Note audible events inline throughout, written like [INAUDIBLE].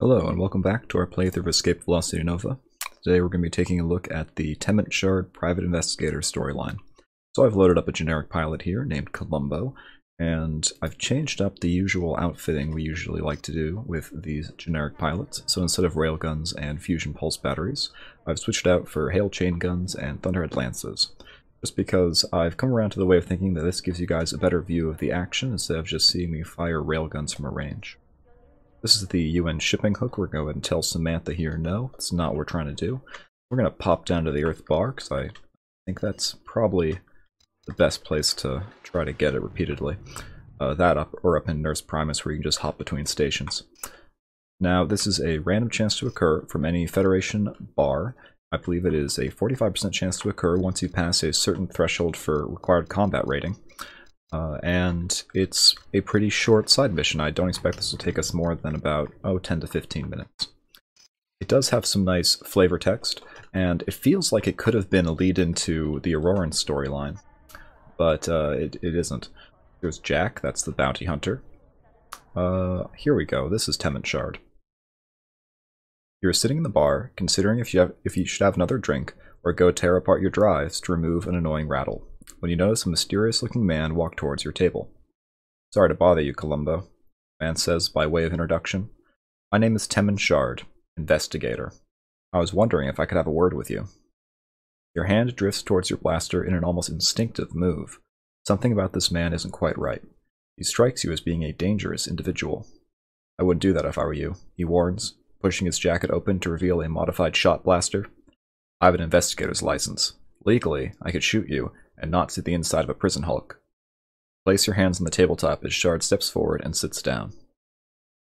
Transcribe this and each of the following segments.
Hello and welcome back to our playthrough of Escape Velocity Nova. Today we're going to be taking a look at the Temmin Shard Private Investigator storyline. So I've loaded up a generic pilot here named Columbo, and I've changed up the usual outfitting we usually like to do with these generic pilots. So instead of railguns and fusion pulse batteries, I've switched out for hail chain guns and thunderhead lances. Just because I've come around to the way of thinking that this gives you guys a better view of the action instead of just seeing me fire railguns from a range. This is the UN shipping hook. We're going to tell Samantha here, no, it's not what we're trying to do. We're going to pop down to the Earth bar, because I think that's probably the best place to try to get it repeatedly. Uh, that up or up in Nurse Primus, where you can just hop between stations. Now, this is a random chance to occur from any Federation bar. I believe it is a 45% chance to occur once you pass a certain threshold for required combat rating. Uh, and it's a pretty short side mission. I don't expect this to take us more than about, oh, 10 to 15 minutes. It does have some nice flavor text, and it feels like it could have been a lead into the Auroran storyline, but uh, it, it isn't. There's Jack, that's the bounty hunter. Uh, here we go, this is Temmin Shard. You're sitting in the bar, considering if you, have, if you should have another drink, or go tear apart your drives to remove an annoying rattle when you notice a mysterious-looking man walk towards your table. Sorry to bother you, Columbo, man says by way of introduction. My name is Temmin Shard, investigator. I was wondering if I could have a word with you. Your hand drifts towards your blaster in an almost instinctive move. Something about this man isn't quite right. He strikes you as being a dangerous individual. I wouldn't do that if I were you, he warns, pushing his jacket open to reveal a modified shot blaster. I have an investigator's license. Legally, I could shoot you, and not see the inside of a prison hulk. Place your hands on the tabletop as Shard steps forward and sits down.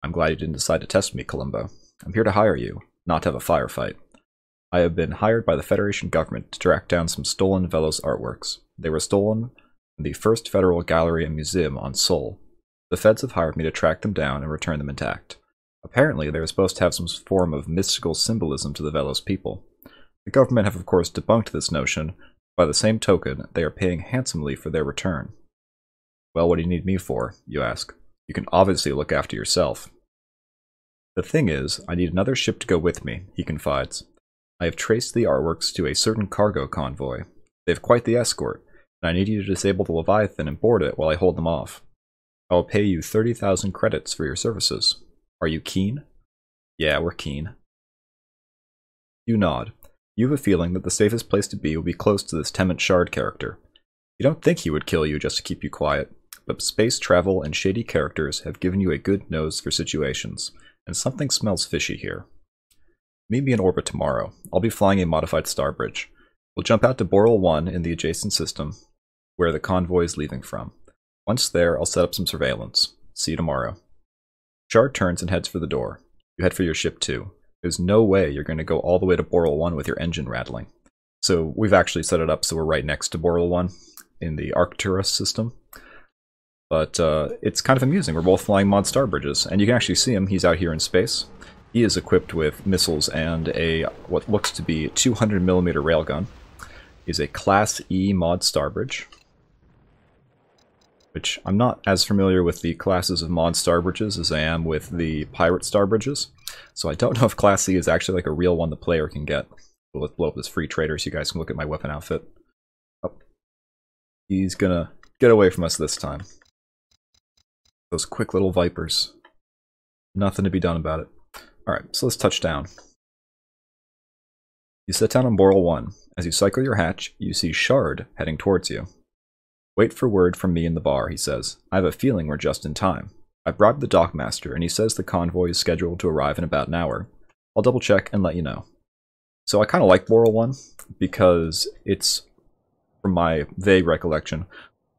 I'm glad you didn't decide to test me, Columbo. I'm here to hire you, not to have a firefight. I have been hired by the Federation government to track down some stolen Vell-os artworks. They were stolen from the First Federal Gallery and Museum on Sol. The feds have hired me to track them down and return them intact. Apparently, they are supposed to have some form of mystical symbolism to the Vell-os people. The government have of course debunked this notion, by the same token, they are paying handsomely for their return. Well, what do you need me for, you ask? You can obviously look after yourself. The thing is, I need another ship to go with me, he confides. I have traced the artworks to a certain cargo convoy. They have quite the escort, and I need you to disable the Leviathan and board it while I hold them off. I will pay you 30,000 credits for your services. Are you keen? Yeah, we're keen. You nod. You have a feeling that the safest place to be will be close to this Temmin Shard character. You don't think he would kill you just to keep you quiet, but space travel and shady characters have given you a good nose for situations, and something smells fishy here. Meet me in orbit tomorrow. I'll be flying a modified Starbridge. We'll jump out to Boral 1 in the adjacent system, where the convoy is leaving from. Once there, I'll set up some surveillance. See you tomorrow. Shard turns and heads for the door. You head for your ship too. There's no way you're going to go all the way to Boral 1 with your engine rattling. So we've actually set it up so we're right next to Boral 1 in the Arcturus system. But uh, it's kind of amusing. We're both flying mod star bridges, and you can actually see him. He's out here in space. He is equipped with missiles and a what looks to be 200 millimeter railgun. He's a Class E mod starbridge, which I'm not as familiar with the classes of mod starbridges as I am with the pirate starbridges. So I don't [LAUGHS] know if Class C is actually like a real one the player can get. But let's blow up this free trader so you guys can look at my weapon outfit. Oh. He's gonna get away from us this time. Those quick little vipers. Nothing to be done about it. Alright, so let's touch down. You set down on Boral 1. As you cycle your hatch, you see Shard heading towards you. Wait for word from me in the bar, he says. I have a feeling we're just in time. I bribed the dockmaster, and he says the convoy is scheduled to arrive in about an hour. I'll double check and let you know. So I kind of like Boral 1 because it's, from my vague recollection,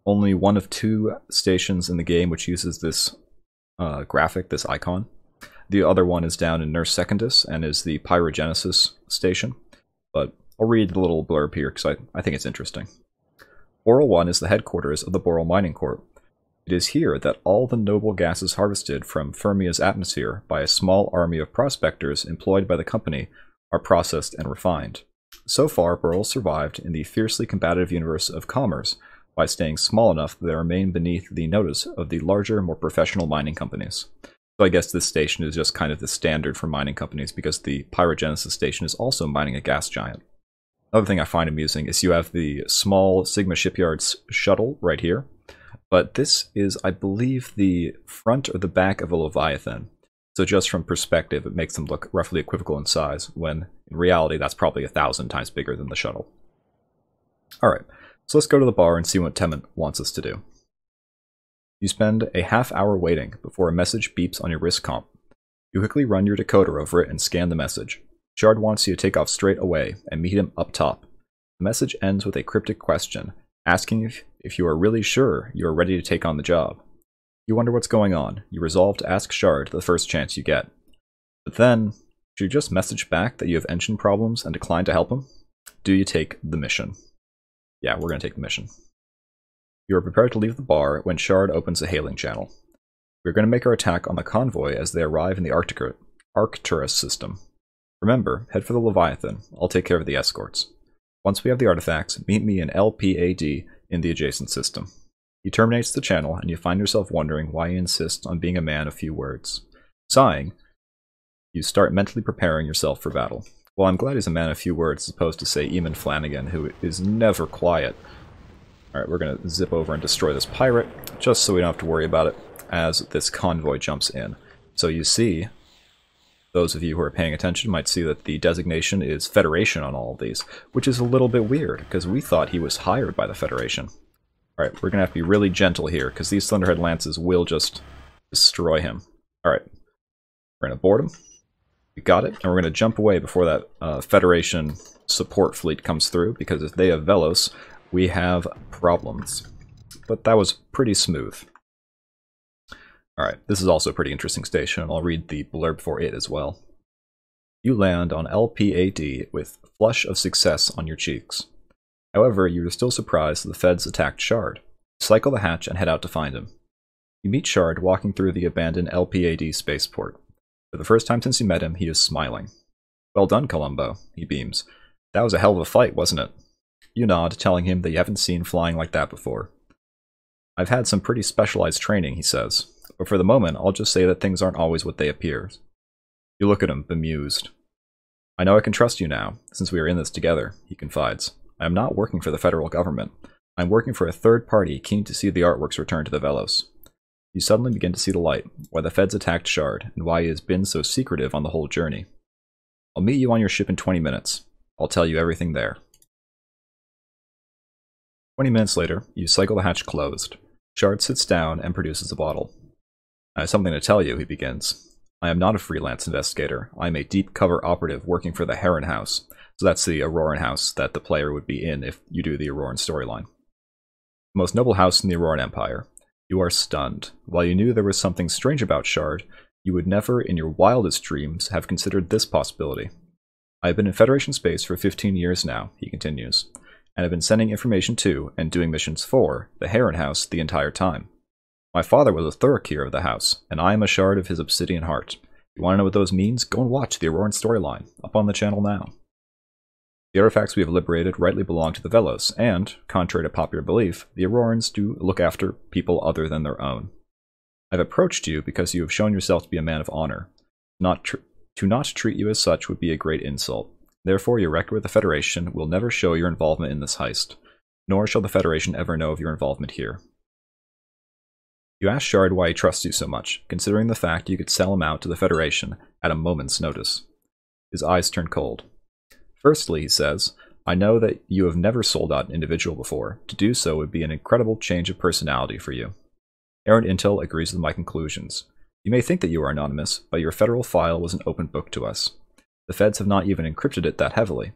only one of two stations in the game which uses this uh, graphic, this icon. The other one is down in Nurse Secondus and is the Pyrogenesis station. But I'll read the little blurb here because I, I think it's interesting. Boral 1 is the headquarters of the Boral Mining Corp, it is here that all the noble gases harvested from Fermia's atmosphere by a small army of prospectors employed by the company are processed and refined. So far, Burl survived in the fiercely combative universe of commerce by staying small enough that they remain beneath the notice of the larger, more professional mining companies. So I guess this station is just kind of the standard for mining companies because the Pyrogenesis station is also mining a gas giant. Another thing I find amusing is you have the small Sigma Shipyards shuttle right here, but this is, I believe, the front or the back of a Leviathan. So just from perspective, it makes them look roughly equivocal in size, when in reality that's probably a thousand times bigger than the shuttle. Alright, so let's go to the bar and see what Temmin wants us to do. You spend a half hour waiting before a message beeps on your wrist comp. You quickly run your decoder over it and scan the message. Shard wants you to take off straight away and meet him up top. The message ends with a cryptic question, asking if, if you are really sure you are ready to take on the job. You wonder what's going on. You resolve to ask Shard the first chance you get. But then, should you just message back that you have engine problems and decline to help him? Do you take the mission? Yeah, we're going to take the mission. You are prepared to leave the bar when Shard opens a hailing channel. We are going to make our attack on the convoy as they arrive in the Arcturus system. Remember, head for the Leviathan. I'll take care of the escorts. Once we have the artifacts, meet me in LPAD in the adjacent system. He terminates the channel, and you find yourself wondering why he insists on being a man of few words. Sighing, you start mentally preparing yourself for battle. Well, I'm glad he's a man of few words as opposed to, say, Eamon Flanagan, who is never quiet. Alright, we're going to zip over and destroy this pirate, just so we don't have to worry about it, as this convoy jumps in. So you see, those of you who are paying attention might see that the designation is Federation on all of these, which is a little bit weird, because we thought he was hired by the Federation. Alright, we're going to have to be really gentle here, because these Thunderhead Lances will just destroy him. Alright, we're going to board him. We got it, and we're going to jump away before that uh, Federation support fleet comes through, because if they have Vell-os, we have problems. But that was pretty smooth. Alright, this is also a pretty interesting station, and I'll read the blurb for it as well. You land on LPAD with flush of success on your cheeks. However, you are still surprised that the feds attacked Shard. Cycle the hatch and head out to find him. You meet Shard walking through the abandoned LPAD spaceport. For the first time since you met him, he is smiling. Well done, Columbo, he beams. That was a hell of a fight, wasn't it? You nod, telling him that you haven't seen flying like that before. I've had some pretty specialized training, he says, but for the moment I'll just say that things aren't always what they appear. You look at him, bemused. I know I can trust you now, since we are in this together, he confides. I am not working for the federal government. I'm working for a third party keen to see the artworks return to the Vell-os. You suddenly begin to see the light, why the feds attacked Shard, and why he has been so secretive on the whole journey. I'll meet you on your ship in 20 minutes. I'll tell you everything there. 20 minutes later, you cycle the hatch closed. Shard sits down and produces a bottle. I have something to tell you, he begins. I am not a freelance investigator. I am a deep cover operative working for the Heraan House. So that's the Auroran house that the player would be in if you do the Auroran storyline. The most noble house in the Auroran Empire. You are stunned. While you knew there was something strange about Shard, you would never in your wildest dreams have considered this possibility. I have been in Federation space for 15 years now, he continues and have been sending information to and doing missions for the Heraan House the entire time. My father was a Thurikir of the house, and I am a shard of his obsidian heart. You want to know what those means? Go and watch the Auroran storyline, up on the channel now. The artifacts we have liberated rightly belong to the Vell-os, and, contrary to popular belief, the Aurorans do look after people other than their own. I've approached you because you have shown yourself to be a man of honor. Not to not treat you as such would be a great insult. Therefore, your record with the Federation will never show your involvement in this heist, nor shall the Federation ever know of your involvement here. You ask Shard why he trusts you so much, considering the fact you could sell him out to the Federation at a moment's notice. His eyes turn cold. Firstly, he says, I know that you have never sold out an individual before. To do so would be an incredible change of personality for you. Heraan Intel agrees with my conclusions. You may think that you are anonymous, but your federal file was an open book to us. The feds have not even encrypted it that heavily.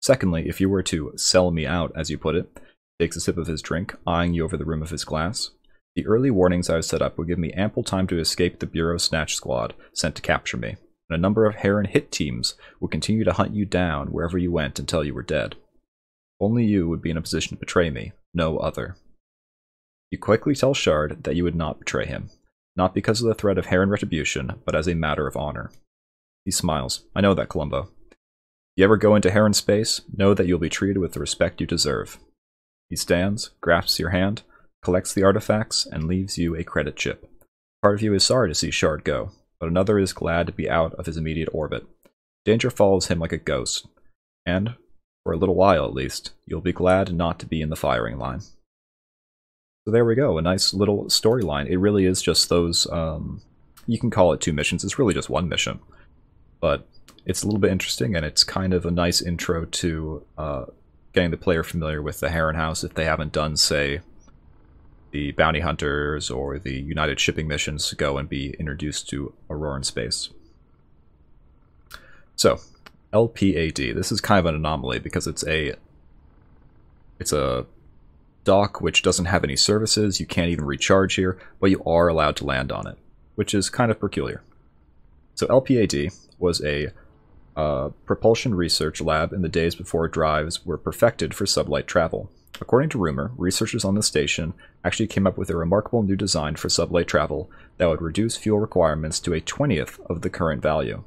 Secondly, if you were to sell me out, as you put it, takes a sip of his drink, eyeing you over the rim of his glass. The early warnings I have set up would give me ample time to escape the Bureau Snatch Squad sent to capture me, and a number of Heraan hit teams would continue to hunt you down wherever you went until you were dead. Only you would be in a position to betray me, no other. You quickly tell Shard that you would not betray him, not because of the threat of Heraan retribution, but as a matter of honor. He smiles. I know that, Columbo. If you ever go into Heraan space, know that you'll be treated with the respect you deserve. He stands, grasps your hand, collects the artifacts, and leaves you a credit chip. Part of you is sorry to see Shard go, but another is glad to be out of his immediate orbit. Danger follows him like a ghost, and, for a little while at least, you'll be glad not to be in the firing line. So there we go, a nice little storyline. It really is just those, um, you can call it two missions, it's really just one mission. But it's a little bit interesting, and it's kind of a nice intro to uh, getting the player familiar with the Heraan House if they haven't done, say, the Bounty Hunters or the United Shipping missions go and be introduced to Auroran space. So, LPAD. This is kind of an anomaly because it's a it's a dock which doesn't have any services. You can't even recharge here, but you are allowed to land on it, which is kind of peculiar. So LPAD was a uh, propulsion research lab in the days before drives were perfected for sublight travel. According to rumor, researchers on the station actually came up with a remarkable new design for sublight travel that would reduce fuel requirements to a 20th of the current value.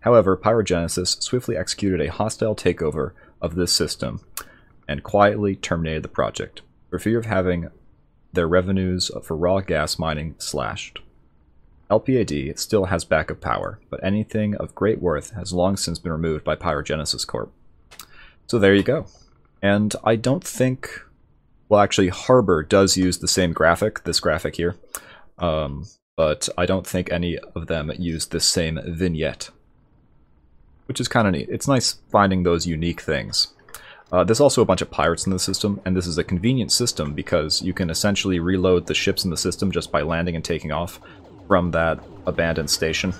However, Pyrogenesis swiftly executed a hostile takeover of this system and quietly terminated the project for fear of having their revenues for raw gas mining slashed. LPAD still has backup power, but anything of great worth has long since been removed by Pyrogenesis Corp. So there you go. And I don't think... Well, actually, Harbor does use the same graphic, this graphic here, um, but I don't think any of them use the same vignette, which is kind of neat. It's nice finding those unique things. Uh, there's also a bunch of pirates in the system, and this is a convenient system because you can essentially reload the ships in the system just by landing and taking off from that abandoned station.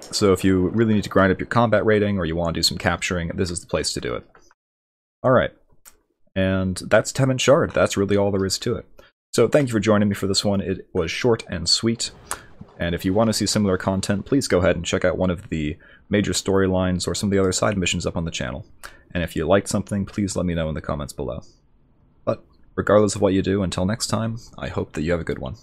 So if you really need to grind up your combat rating or you want to do some capturing, this is the place to do it. Alright, and that's Temmin Shard. That's really all there is to it. So thank you for joining me for this one. It was short and sweet. And if you want to see similar content, please go ahead and check out one of the major storylines or some of the other side missions up on the channel. And if you liked something, please let me know in the comments below. But regardless of what you do, until next time, I hope that you have a good one.